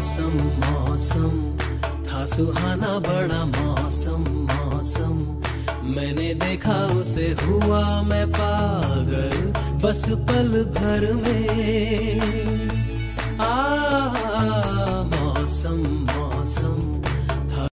मौसम मौसम। था सुहाना बड़ा मौसम मौसम। मैंने देखा उसे हुआ मैं पागल, बस पल भर में। आ, मौसम मौसम।